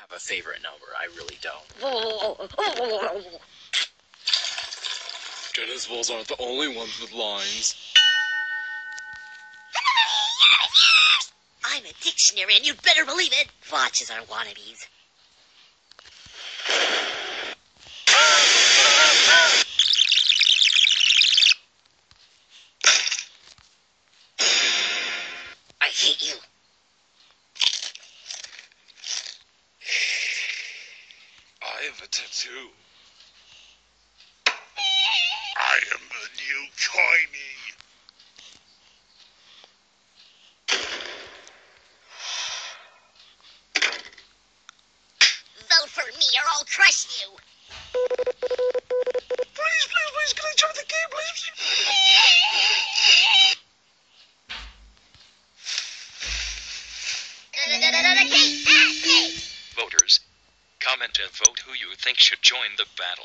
have a favorite number. I really don't. Tennis balls aren't the only ones with lines. I'm a dictionary, and you'd better believe it. Watches are wannabes. I hate you. I have a tattoo. I am the new Coiny. Vote for me, or I'll crush you. Please, please, please, can I join the game, please? Voters, comment and vote who you think should join the battle.